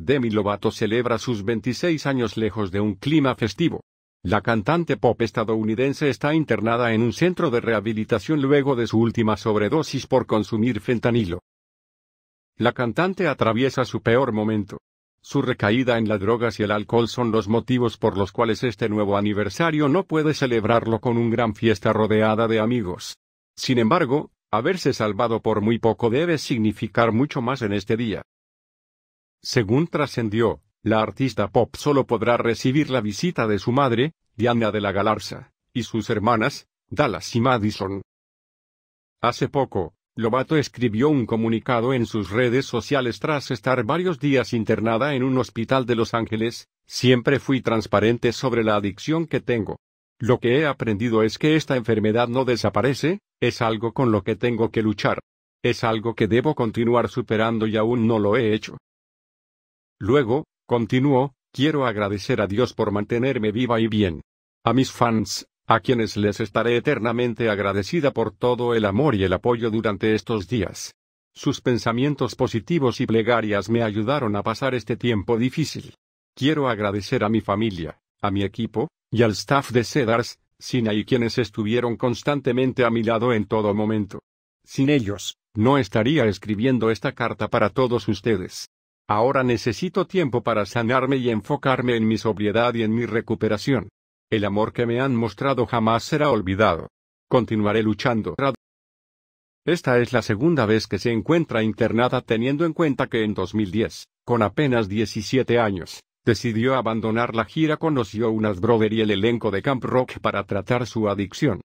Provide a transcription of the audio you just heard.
Demi Lovato celebra sus 26 años lejos de un clima festivo. La cantante pop estadounidense está internada en un centro de rehabilitación luego de su última sobredosis por consumir fentanilo. La cantante atraviesa su peor momento. Su recaída en las drogas y el alcohol son los motivos por los cuales este nuevo aniversario no puede celebrarlo con un gran fiesta rodeada de amigos. Sin embargo, haberse salvado por muy poco debe significar mucho más en este día. Según trascendió, la artista pop solo podrá recibir la visita de su madre, Diana de la Galarza, y sus hermanas, Dallas y Madison. Hace poco, Lobato escribió un comunicado en sus redes sociales tras estar varios días internada en un hospital de Los Ángeles, siempre fui transparente sobre la adicción que tengo. Lo que he aprendido es que esta enfermedad no desaparece, es algo con lo que tengo que luchar. Es algo que debo continuar superando y aún no lo he hecho. Luego, continuó, quiero agradecer a Dios por mantenerme viva y bien. A mis fans, a quienes les estaré eternamente agradecida por todo el amor y el apoyo durante estos días. Sus pensamientos positivos y plegarias me ayudaron a pasar este tiempo difícil. Quiero agradecer a mi familia, a mi equipo, y al staff de Cedars, Sina y quienes estuvieron constantemente a mi lado en todo momento. Sin ellos, no estaría escribiendo esta carta para todos ustedes. Ahora necesito tiempo para sanarme y enfocarme en mi sobriedad y en mi recuperación. El amor que me han mostrado jamás será olvidado. Continuaré luchando. Esta es la segunda vez que se encuentra internada teniendo en cuenta que en 2010, con apenas 17 años, decidió abandonar la gira con los Jonas Brothers y el elenco de Camp Rock para tratar su adicción.